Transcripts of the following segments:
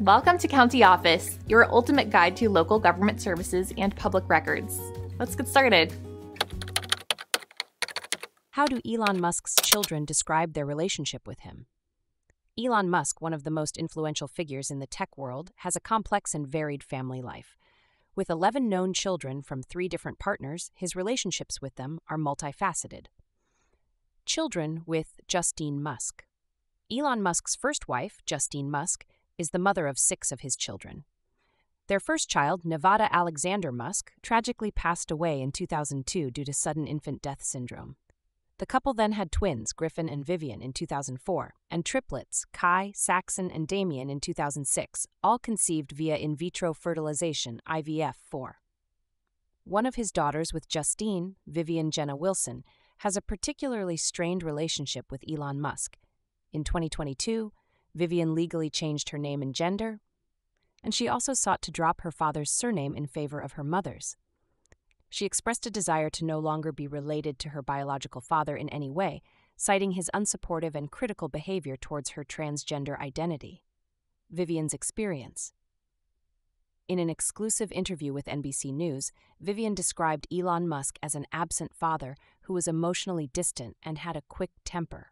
Welcome to County Office, your ultimate guide to local government services and public records. Let's get started. How do Elon Musk's children describe their relationship with him? Elon Musk, one of the most influential figures in the tech world, has a complex and varied family life. With 11 known children from three different partners, his relationships with them are multifaceted. Children with Justine Musk. Elon Musk's first wife, Justine Musk, is the mother of six of his children. Their first child, Nevada Alexander Musk, tragically passed away in 2002 due to sudden infant death syndrome. The couple then had twins, Griffin and Vivian, in 2004, and triplets, Kai, Saxon, and Damian, in 2006, all conceived via in vitro fertilization, IVF 4. One of his daughters with Justine, Vivian Jenna Wilson, has a particularly strained relationship with Elon Musk. In 2022, Vivian legally changed her name and gender, and she also sought to drop her father's surname in favor of her mother's. She expressed a desire to no longer be related to her biological father in any way, citing his unsupportive and critical behavior towards her transgender identity. Vivian's experience. In an exclusive interview with NBC News, Vivian described Elon Musk as an absent father who was emotionally distant and had a quick temper.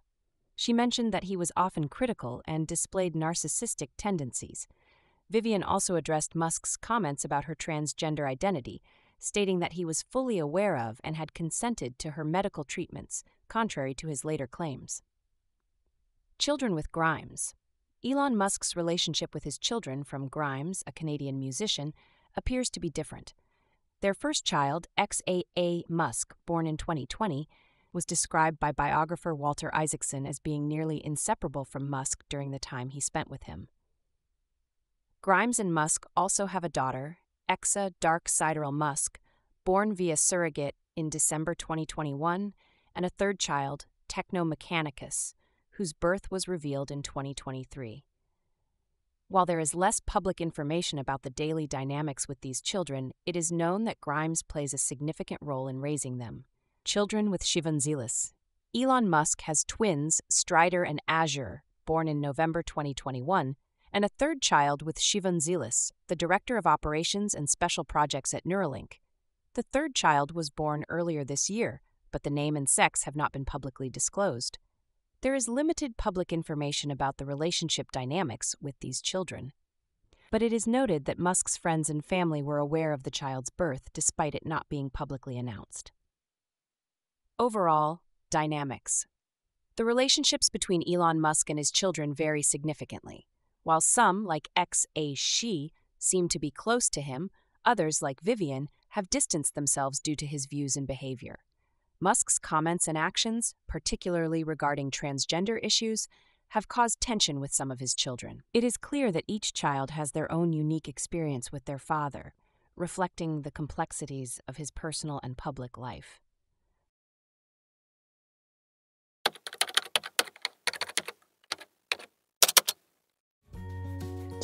She mentioned that he was often critical and displayed narcissistic tendencies. Vivian also addressed Musk's comments about her transgender identity, stating that he was fully aware of and had consented to her medical treatments, contrary to his later claims. Children with Grimes. Elon Musk's relationship with his children from Grimes, a Canadian musician, appears to be different. Their first child, XAA Musk, born in 2020, was described by biographer Walter Isaacson as being nearly inseparable from Musk during the time he spent with him. Grimes and Musk also have a daughter, Exa Dark Sidereal Musk, born via surrogate in December 2021, and a third child, Techno Mechanicus, whose birth was revealed in 2023. While there is less public information about the daily dynamics with these children, it is known that Grimes plays a significant role in raising them. Children with Shivon Zilis. Elon Musk has twins, Strider and Azure, born in November 2021, and a third child with Shivon Zilis, the Director of Operations and Special Projects at Neuralink. The third child was born earlier this year, but the name and sex have not been publicly disclosed. There is limited public information about the relationship dynamics with these children. But it is noted that Musk's friends and family were aware of the child's birth despite it not being publicly announced. Overall, dynamics. The relationships between Elon Musk and his children vary significantly. While some, like X A She, seem to be close to him, others, like Vivian, have distanced themselves due to his views and behavior. Musk's comments and actions, particularly regarding transgender issues, have caused tension with some of his children. It is clear that each child has their own unique experience with their father, reflecting the complexities of his personal and public life.